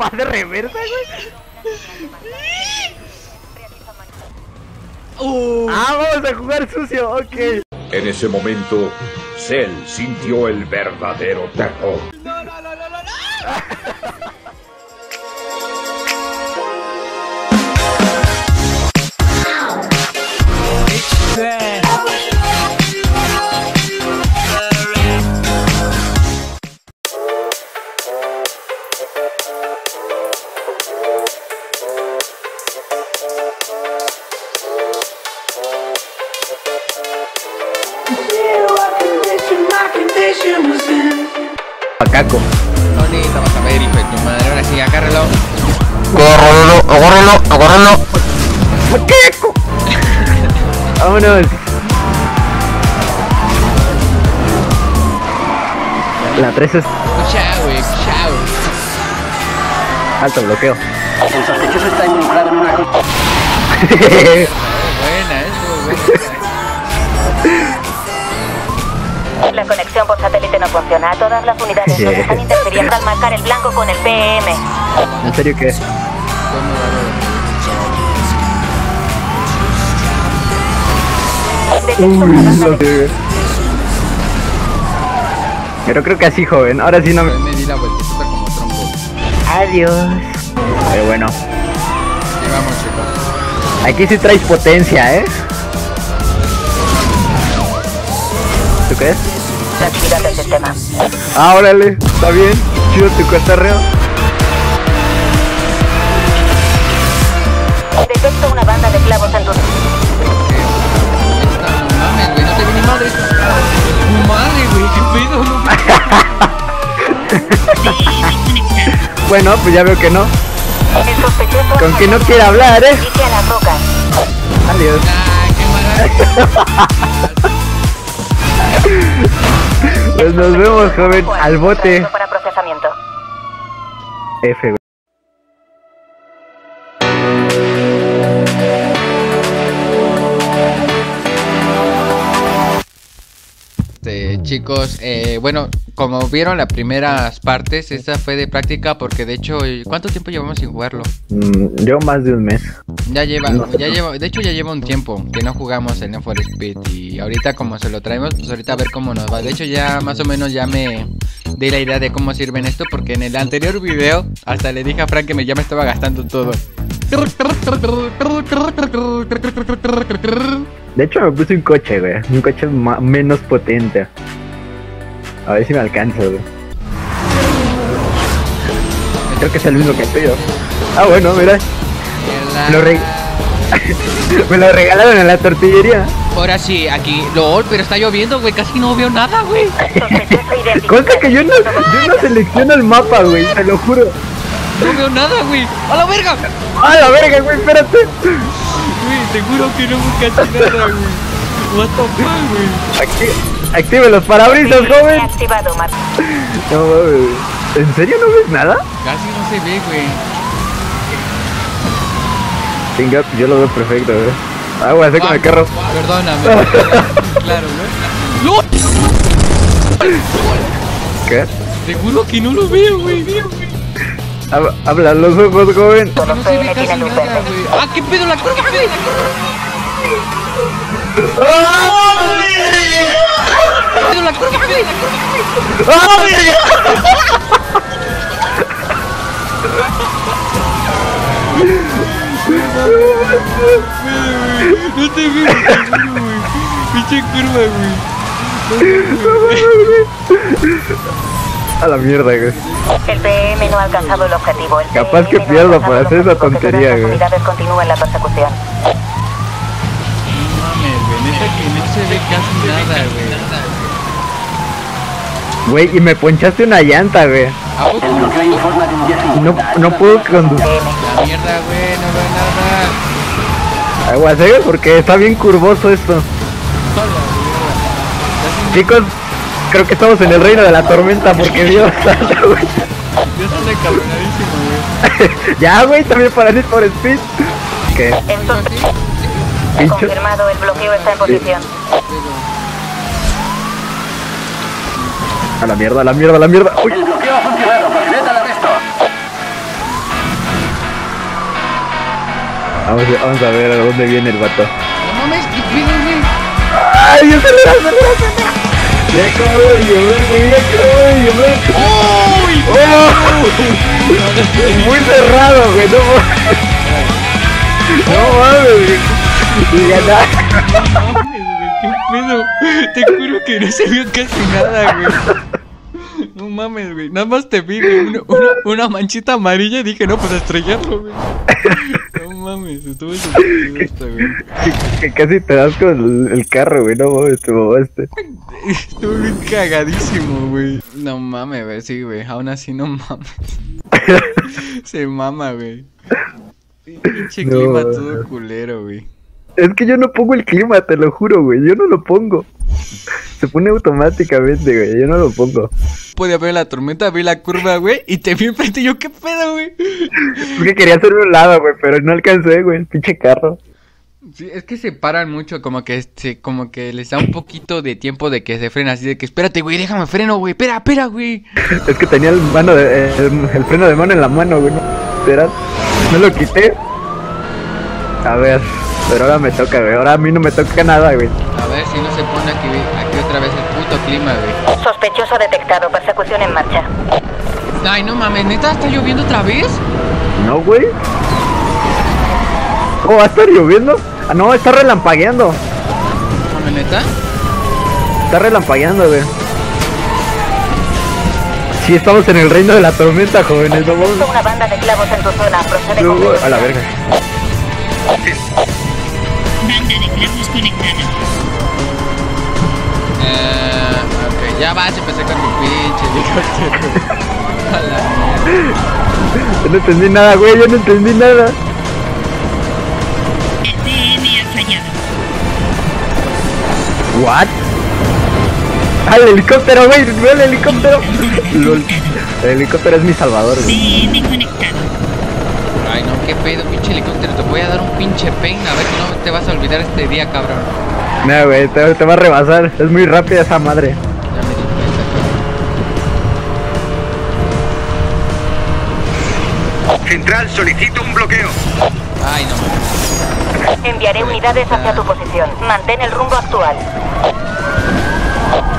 Va de reversa, güey. Uh, Ah, vamos a jugar sucio, ok. En ese momento, Cell sintió el verdadero terror. Pacaco. ahorita vas a tu madre. Ahora sí, agárralo. Agárralo, agárralo, agárralo. Pacaco. Vámonos. La 3 es Chao, güey, chao. alto bloqueo. El sospechoso está involucrado en una cosa. Buena, eso, buena. La conexión por satélite no funciona. Todas las unidades nos están interfiriendo al marcar el blanco con el PM. ¿En serio qué? Una banda de- Pero creo que así, joven. Ahora sí no me. Yo me di la vueltita como trompo. Adiós. Pero bueno, aquí sí traes potencia, ¿eh? ¿Tú crees? la actividad del sistema. Ah, órale, está bien. Chido tu cotorreo. Detecto una banda de clavos en tu... Esta, no mames, güey, no te vi ni madre. Madre, güey, qué pedo, no Bueno, pues ya veo que no. Con que no quiere hablar, ¿eh? Adiós. Pues nos vemos, joven. Al bote. Para procesamiento. F, güey. Este, chicos, eh, bueno, como vieron las primeras partes, esta fue de práctica porque de hecho, ¿cuánto tiempo llevamos sin jugarlo? Mm, yo más de un mes. Ya lleva, ya lleva, de hecho ya lleva un tiempo que no jugamos el Need for Speed y ahorita como se lo traemos, pues ahorita a ver cómo nos va. De hecho ya más o menos ya me di la idea de cómo sirven esto porque en el anterior video hasta le dije a Frank que me, ya me estaba gastando todo. De hecho, me puse un coche, güey. Un coche menos potente. A ver si me alcanza, güey. Creo que es el mismo que pido. Ah, bueno, mira. Lo re- me lo regalaron en la tortillería. Ahora sí, aquí, LOL, pero está lloviendo, güey, casi no veo nada, güey. Cosa que yo no, yo no selecciono el mapa, güey, te lo juro. No veo nada, güey. ¡A la verga! ¡Ah, la verga, güey! Espérate. Güey, te juro que no buscaste nada, güey. What the fuck, güey. Acti- active los parabrisas, joven. activado, Mar. No, mames. ¿En serio no ves nada? Casi no se ve, güey. Venga, yo lo veo perfecto, güey. Ah, güey, sé con el carro. Perdóname. claro, ¿no? ¡LOL! ¿Qué? Te juro que no lo veo, güey. Veo, güey. Hab- Habla los ojos, joven. No se ve casi nada, güey. ¡Ah, qué pedo la curva, güey! No te veo, te juro, güey. Pinche curva, güey. A la mierda, güey. El PM no ha alcanzado el objetivo. El Capaz que no pierdo por el hacer esa tontería, las güey. unidades continúen la persecución. Se ve casi nada, güey. Güey, y me ponchaste una llanta, güey. No, no puedo conducir. La mierda, güey. No veo nada. Agua, ¿sabes? Porque está bien curvoso esto. Chicos, creo que estamos en el reino de la tormenta porque Dios santo, güey. Yo estoy encabronadísimo, güey. Ya, güey, también para Need for Speed. Confirmado, el bloqueo está en posición. A la mierda, a la mierda, a la mierda. ¡Uy! El. Vamos, vamos a ver a dónde viene el vato. No mames, que viene. ¡Ay, acelera, acelera, acelera! ¡Ya acabo de llorar, ya acabo de ¡Uy! Es muy cerrado, güey, no mames. No mames, güey. Y pedo. Te juro que no se vio casi nada, güey. No mames, güey. Nada más te vi, güey. Una, una, una manchita amarilla y dije, no, pues a estrellarlo, güey. No mames, estuvo esto, güey. Que, que casi te das con el, el carro, güey, no mames, te mamaste. Estuvo bien cagadísimo, güey. No mames, güey, sí, güey. Aún así no mames. Se mama, güey. Pinche No. clima todo culero, güey. Es que yo no pongo el clima, te lo juro, güey, yo no lo pongo. Se pone automáticamente, güey, yo no lo pongo. Podía ver la tormenta, vi la curva, güey, y te vi enfrente yo, ¿qué pedo, güey? Es que quería hacer un lado, güey, pero no alcancé, güey, el pinche carro. Sí, es que se paran mucho, como que se, como que les da un poquito de tiempo de que se frena así de que espérate, güey, déjame freno, güey, espera, espera, güey. Es que tenía el mano de, el, el freno de mano en la mano, güey. ¿no? ¿Será? No lo quité. A ver, pero ahora me toca, güey. Ahora a mí no me toca nada, güey. A ver si no se pone aquí, aquí otra vez el puto clima, güey. Sospechoso detectado. Persecución en marcha. Ay, no mames, neta, ¿está lloviendo otra vez? No, güey. ¿Cómo va a estar lloviendo? Ah, no, está relampagueando. Mames, neta. Está relampagueando, güey. Sí, estamos en el reino de la tormenta, jóvenes. No vamos. una banda de clavos en tu zona. Procede No, con güey, a la verga. Clavos conectada. Eh, ok, ya vas a empezar con tu pinche helicóptero. A la mierda. Yo no entendí nada, güey. Yo no entendí nada. El TM ha fallado. ¿What? ¡Ah, el helicóptero, güey! ¡Ve el helicóptero! El helicóptero es mi salvador, güey. Conectado. Qué pedo, pinche helicóptero. Te voy a dar un pinche pain. A ver si no te vas a olvidar este día, cabrón. No, güey, te, te va a rebasar. Es muy rápida esa madre. Ya me di cuenta, cabrón. Central, solicito un bloqueo. Ay, no. Enviaré unidades hacia tu posición. Mantén el rumbo actual.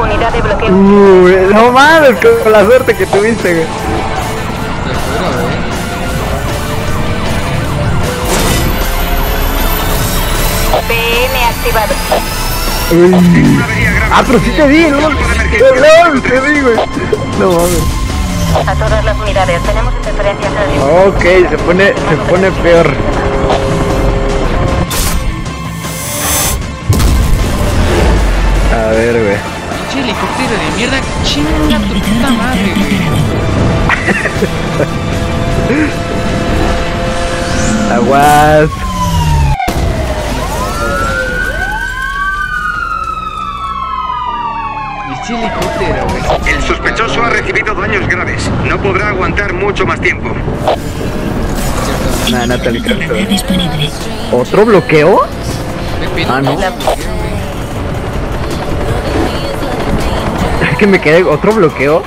Unidad de bloqueo. Uy, no mames, con la suerte que tuviste, güey. Activado. Ah, pero sí te di, ¿no? No, te di, güey. No mames. A todas las unidades. Tenemos interferencias en el Ok, se pone, se pone peor. A ver, güey. Pinche helicóptero de mierda. Chinga tu puta mucho más tiempo. No. ¿Otro bloqueo? Ah, no. Es que me quedé. ¿Otro bloqueo?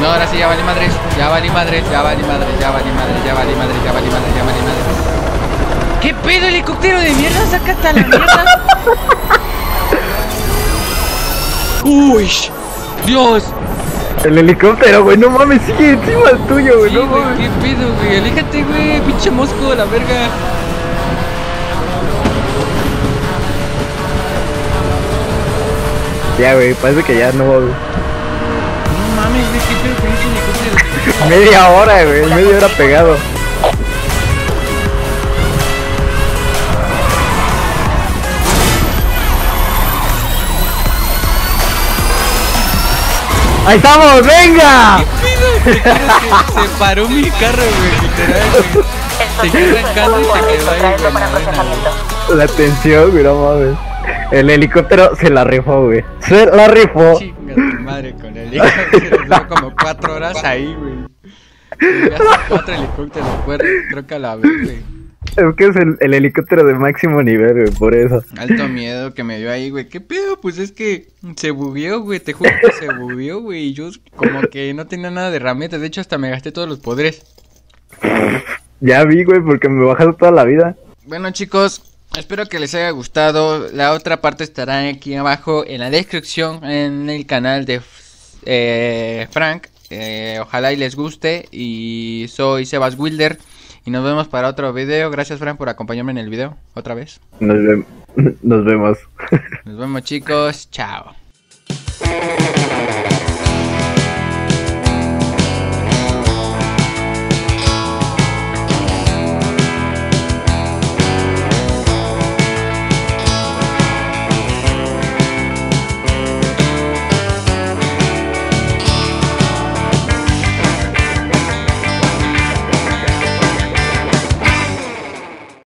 No, ahora sí, ya vale madres. Ya vale madres, ya vale madres, ya vale madres, ya vale madres, ya vale madres, ya vale madres. ¿Qué pedo, helicóptero de mierda? Sácate a la mierda. Uy, Dios. El helicóptero, güey. No mames, sigue encima el tuyo, güey. Sí, No güey, mames. ¿Qué pedo, güey? Aléjate, güey. Pinche mosco, la verga. Ya, güey. Parece que ya no. No mames, güey. ¿Qué pedo con ese helicóptero? Media hora, güey. Media hora pegado. ¡Ahí estamos! ¡Venga! Se, se paró mi carro, güey. Literal, güey. El Seguí sospechoso arrancando y se quedó ahí, güey, la. La tensión, güey, no mames. El helicóptero se la rifó, güey. Se la rifó. Chinga tu madre con el helicóptero. Duró como cuatro horas ahí, güey. Y hace cuatro helicópteros creo que a la vez, güey. Es que es el, el helicóptero de máximo nivel, güey, por eso. Alto miedo que me dio ahí, güey. ¿Qué pedo? Pues es que se bugueó, güey. Te juro que se bugueó, güey. Y yo como que no tenía nada de herramientas. De hecho, hasta me gasté todos los poderes. Ya vi, güey, porque me bajaste toda la vida. Bueno, chicos. Espero que les haya gustado. La otra parte estará aquí abajo en la descripción en el canal de eh, Frank. Eh, ojalá y les guste. Y soy Sebas Wilder. Y nos vemos para otro video. Gracias, Frank, por acompañarme en el video. Otra vez. Nos, ve- nos vemos. Nos vemos, chicos. Chao.